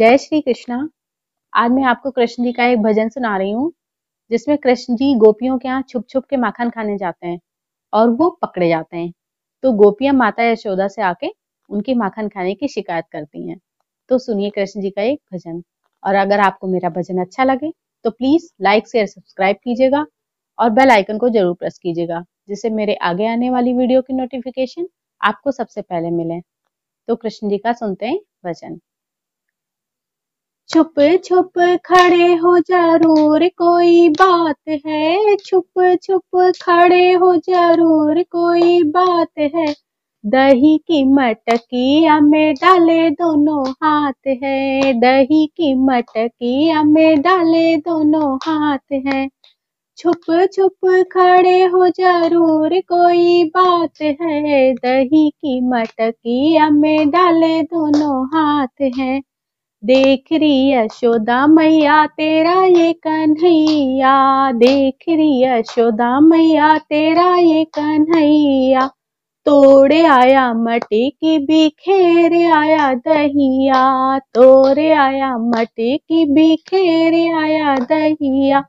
जय श्री कृष्णा। आज मैं आपको कृष्ण जी का एक भजन सुना रही हूँ, जिसमें कृष्ण जी गोपियों के यहाँ छुप छुप के माखन खाने जाते हैं और वो पकड़े जाते हैं। तो गोपियाँ माता यशोदा से आके उनके माखन खाने की शिकायत करती हैं। तो सुनिए कृष्ण जी का एक भजन। और अगर आपको मेरा भजन अच्छा लगे तो प्लीज़ लाइक, शेयर, सब्सक्राइब कीजिएगा और बेल आइकन को ज़रूर प्रेस कीजिएगा, जिससे मेरे आगे आने वाली वीडियो की नोटिफिकेशन आपको सबसे पहले मिले। तो कृष्ण जी का सुनते हैं भजन। छुप छुप खड़े हो ज़रूर कोई बात है। छुप छुप खड़े हो ज़रूर कोई बात है। दही की मटकी में डाले दोनों हाथ है। दही की मटकी में डाले दोनों हाथ है। छुप छुप खड़े हो ज़रूर कोई बात है। दही की मटकी में डाले दोनों हाथ है। देख रही यशोदा मैया, तेरा ये कन्हैया। देख रही यशोदा मैया, तेरा ये कन्हैया। तोड़े आया मटी की बिखेर आया दहिया। तोड़े आया मटी की बिखेर आया दहिया।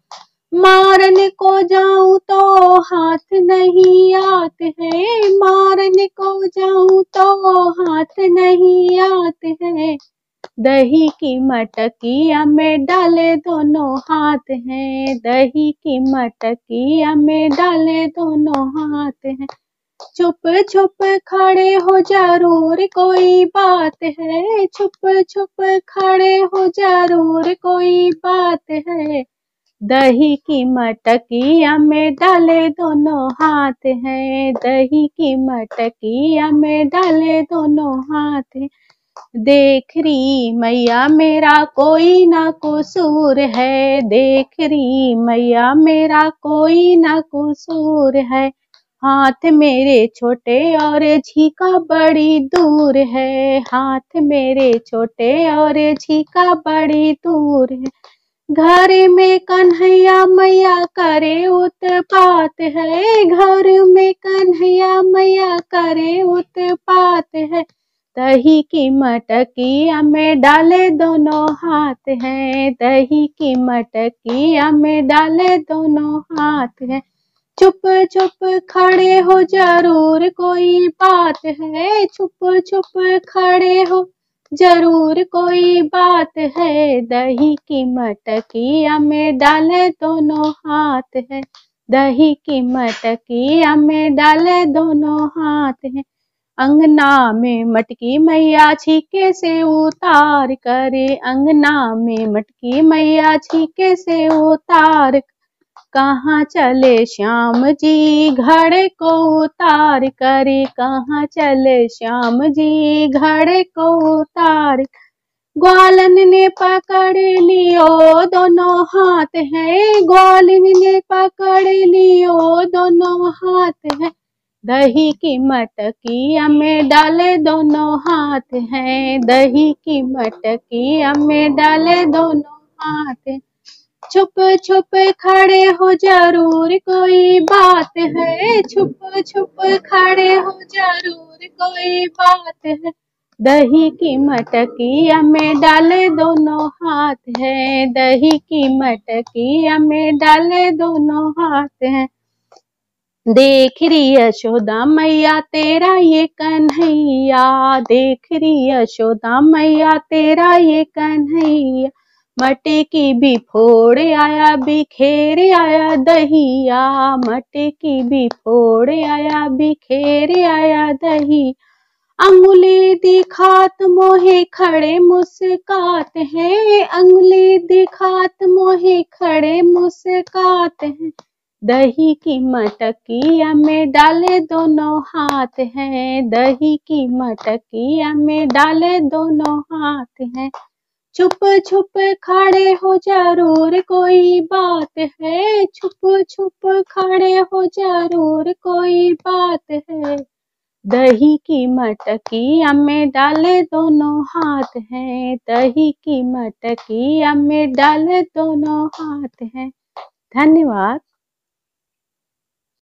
मारने को जाऊँ तो हाथ नहीं आते हैं। मारने को जाऊँ तो हाथ नहीं आते हैं। दही की मटकिया में डाले दोनों हाथ हैं। दही की मटकिया में डाले दोनों हाथ हैं। छुप छुप खड़े हो ज़रूर कोई बात है। छुप छुप खड़े हो ज़रूर कोई बात है। दही की मटकिया में डाले दोनों हाथ हैं। दही की मटकिया में डाले दोनों हाथ हैं। देख रही मैया मेरा कोई ना कसूर है। देख रही मैया मेरा कोई ना कसूर है। हाथ मेरे छोटे और झीका बड़ी दूर है। हाथ मेरे छोटे और झीका बड़ी दूर है। घर में कन्हैया मैया करे उत्पात है। घर में कन्हैया मैया करे है दही की मटकी में डाले दोनों हाथ हैं। दही की मटकी में डाले दोनों हाथ हैं। चुप चुप खड़े हो ज़रूर कोई बात है। चुप चुप खड़े हो ज़रूर कोई बात है। दही की मटकी में डाले दोनों हाथ है। दही की मटकी में डाले दोनों हाथ है। अंगना में मटकी मैया छीके से उतार करे। अंगना में मटकी मैया छीके से उतार कहाँ चले श्याम जी घड़े को उतार करे। कहाँ चले श्याम जी घड़े को उतार। ग्वालन ने पकड़ लियो, दोनों हाथ है। ग्वालन ने पकड़ लियो, दोनों हाथ है। दही की मटकी में डाले दोनों हाथ हैं। दही की मटकी में डाले दोनों हाथ छुप छुप खड़े हो ज़रूर कोई बात है। छुप छुप खड़े हो ज़रूर कोई बात है। दही की मटकी में डाले दोनों हाथ है। दही की मटकी में डाले दोनों हाथ हैं। देख रही यशोदा मैया, तेरा ये कन्हैया। देख रही यशोदा मैया, तेरा ये कन्हैया। मटे की भी फोड़ आया बिखेर आया दहिया। मटे की भी फोड़ आया बिखेर आया दही अंगुली दिखात मोहे खड़े मुस्कात है, अंगुली दिखात मोहे खड़े मुस्कात है दही की मटकिया में डाले दोनों हाथ हैं। दही की मटकिया में डाले दोनों हाथ हैं। छुप छुप खड़े हो ज़रूर कोई बात है। छुप छुप खड़े हो ज़रूर कोई बात है। दही की मटकी में डाले दोनों हाथ हैं। दही की मटकी में डाले दोनों हाथ हैं। धन्यवाद।